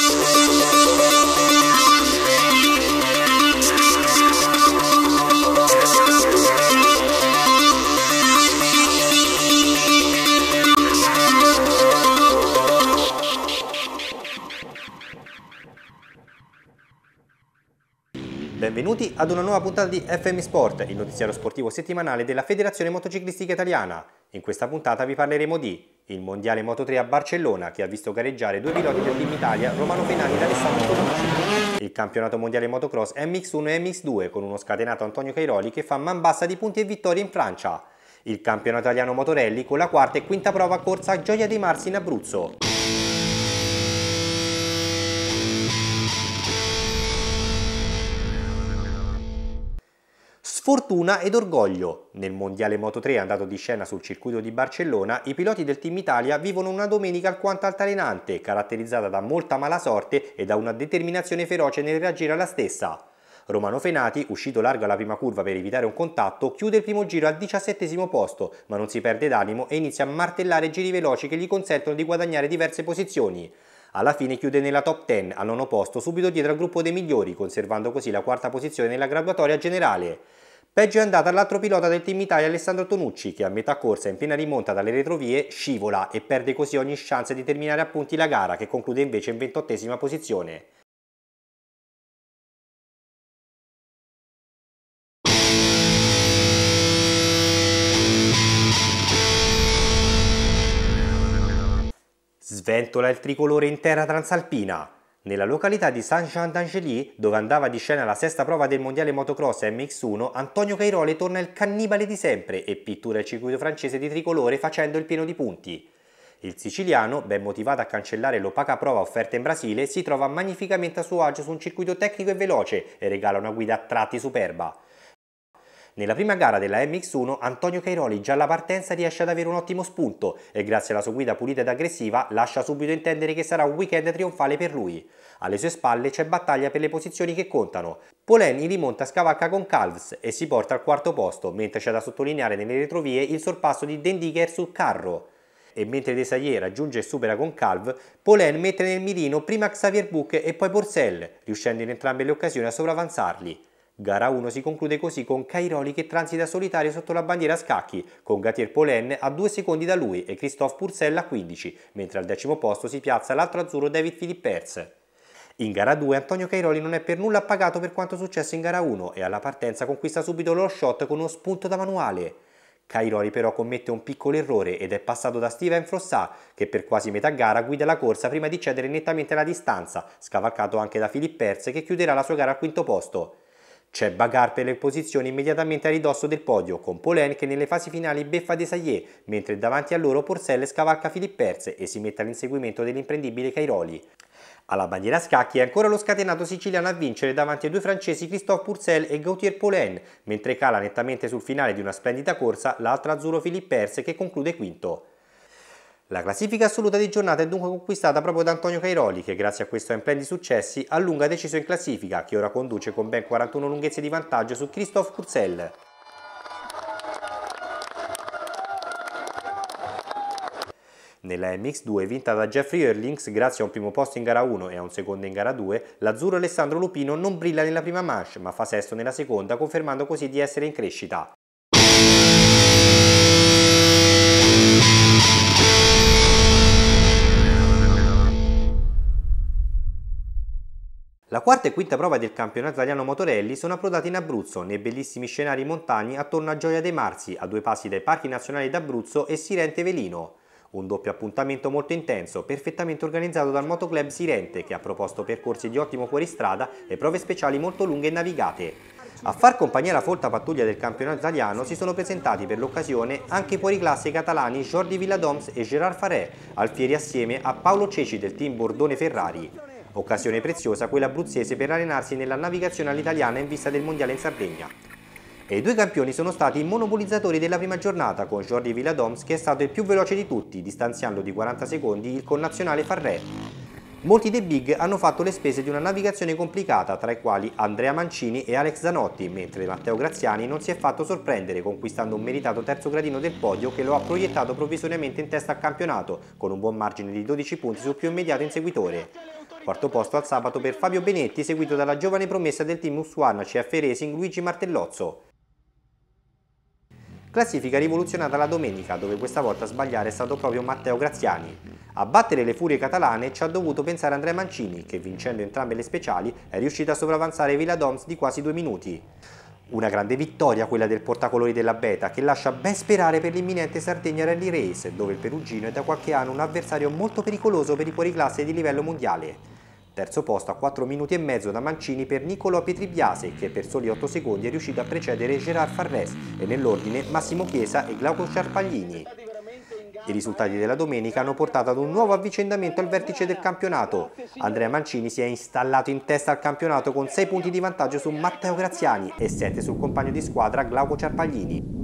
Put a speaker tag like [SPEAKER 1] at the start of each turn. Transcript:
[SPEAKER 1] Thank you. Benvenuti ad una nuova puntata di FM Sport, il notiziario sportivo settimanale della Federazione Motociclistica Italiana. In questa puntata vi parleremo di il Mondiale Moto3 a Barcellona che ha visto gareggiare due piloti del Team Italia, Romano Penani ed Alessandro Tonucci. Il campionato mondiale motocross MX1 e MX2 con uno scatenato Antonio Cairoli che fa man bassa di punti e vittorie in Francia. Il campionato italiano motorelli con la quarta e quinta prova corsa a Gioia dei Marsi in Abruzzo. Sfortuna ed orgoglio. Nel Mondiale Moto3 andato di scena sul circuito di Barcellona, i piloti del Team Italia vivono una domenica alquanto altalenante, caratterizzata da molta mala sorte e da una determinazione feroce nel reagire alla stessa. Romano Fenati, uscito largo alla prima curva per evitare un contatto, chiude il primo giro al diciassettesimo posto, ma non si perde d'animo e inizia a martellare giri veloci che gli consentono di guadagnare diverse posizioni. Alla fine chiude nella top 10 al nono posto subito dietro al gruppo dei migliori, conservando così la quarta posizione nella graduatoria generale. Peggio è andata all'altro pilota del Team Italia Alessandro Tonucci che a metà corsa in piena rimonta dalle retrovie scivola e perde così ogni chance di terminare a punti la gara che conclude invece in ventottesima posizione. Sventola il tricolore in terra transalpina. Nella località di Saint-Jean d'Angely, dove andava di scena la sesta prova del mondiale motocross MX1, Antonio Cairoli torna il cannibale di sempre e pittura il circuito francese di tricolore facendo il pieno di punti. Il siciliano, ben motivato a cancellare l'opaca prova offerta in Brasile, si trova magnificamente a suo agio su un circuito tecnico e veloce e regala una guida a tratti superba. Nella prima gara della MX1 Antonio Cairoli già alla partenza riesce ad avere un ottimo spunto e grazie alla sua guida pulita ed aggressiva lascia subito intendere che sarà un weekend trionfale per lui. Alle sue spalle c'è battaglia per le posizioni che contano. Polen in rimonta scavalca con Calves e si porta al quarto posto, mentre c'è da sottolineare nelle retrovie il sorpasso di Dendiger sul carro. E mentre Desailly raggiunge e supera con Calv, Polen mette nel mirino prima Xavier Buch e poi Porcel, riuscendo in entrambe le occasioni a sopravanzarli. Gara 1 si conclude così con Cairoli che transita solitario sotto la bandiera a scacchi, con Gatier Polen a 2 secondi da lui e Christophe Purcell a 15, mentre al decimo posto si piazza l'altro azzurro David Philippers. In gara 2 Antonio Cairoli non è per nulla appagato per quanto successo in gara 1 e alla partenza conquista subito lo shot con uno spunto da manuale. Cairoli però commette un piccolo errore ed è passato da Steven Frossà che per quasi metà gara guida la corsa prima di cedere nettamente la distanza, scavalcato anche da Philippers che chiuderà la sua gara al quinto posto. C'è Bagar per le posizioni immediatamente a ridosso del podio, con Polen che nelle fasi finali beffa Desailly, mentre davanti a loro Porcelle scavalca Filipperze e si mette all'inseguimento dell'imprendibile Cairoli. Alla bandiera scacchi è ancora lo scatenato siciliano a vincere davanti ai due francesi Christophe Purcell e Gautier Polen, mentre cala nettamente sul finale di una splendida corsa l'altro azzurro Filipperze che conclude quinto. La classifica assoluta di giornata è dunque conquistata proprio da Antonio Cairoli che grazie a questo emplem di successi a lungo ha deciso in classifica che ora conduce con ben 41 lunghezze di vantaggio su Christophe Purcell. Nella MX2 vinta da Jeffrey Erlings grazie a un primo posto in gara 1 e a un secondo in gara 2, l'azzurro Alessandro Lupino non brilla nella prima manche ma fa sesto nella seconda confermando così di essere in crescita. La quarta e quinta prova del campionato italiano motorelli sono approdati in Abruzzo, nei bellissimi scenari montani attorno a Gioia dei Marzi, a due passi dai parchi nazionali d'Abruzzo e Sirente Velino. Un doppio appuntamento molto intenso, perfettamente organizzato dal Motoclub Sirente, che ha proposto percorsi di ottimo fuoristrada e prove speciali molto lunghe e navigate. A far compagnia alla folta pattuglia del campionato italiano si sono presentati per l'occasione anche i fuoriclasse catalani Jordi Villadoms e Gerard Faré, alfieri assieme a Paolo Ceci del team Bordone Ferrari. Occasione preziosa quella abruzzese per allenarsi nella navigazione all'italiana in vista del mondiale in Sardegna. E i due campioni sono stati i monopolizzatori della prima giornata con Jordi Villadoms che è stato il più veloce di tutti, distanziando di 40 secondi il connazionale Farré. Molti dei big hanno fatto le spese di una navigazione complicata, tra i quali Andrea Mancini e Alex Zanotti, mentre Matteo Graziani non si è fatto sorprendere, conquistando un meritato terzo gradino del podio che lo ha proiettato provvisoriamente in testa al campionato, con un buon margine di 12 punti sul più immediato inseguitore. Quarto posto al sabato per Fabio Benetti, seguito dalla giovane promessa del team Uswan CF Racing Luigi Martellozzo. Classifica rivoluzionata la domenica, dove questa volta a sbagliare è stato proprio Matteo Graziani. A battere le furie catalane ci ha dovuto pensare Andrea Mancini, che vincendo entrambe le speciali è riuscito a sopravanzare Villa Doms di quasi due minuti. Una grande vittoria quella del portacolori della Beta che lascia ben sperare per l'imminente Sardegna Rally Race dove il perugino è da qualche anno un avversario molto pericoloso per i fuoriclasse di livello mondiale. Terzo posto a 4 minuti e mezzo da Mancini per Niccolò Pietribiase che per soli 8 secondi è riuscito a precedere Gerard Farres e nell'ordine Massimo Chiesa e Glauco Ciarpaglini. I risultati della domenica hanno portato ad un nuovo avvicendamento al vertice del campionato. Andrea Mancini si è installato in testa al campionato con 6 punti di vantaggio su Matteo Graziani e 7 sul compagno di squadra Glauco Ciarpaglini.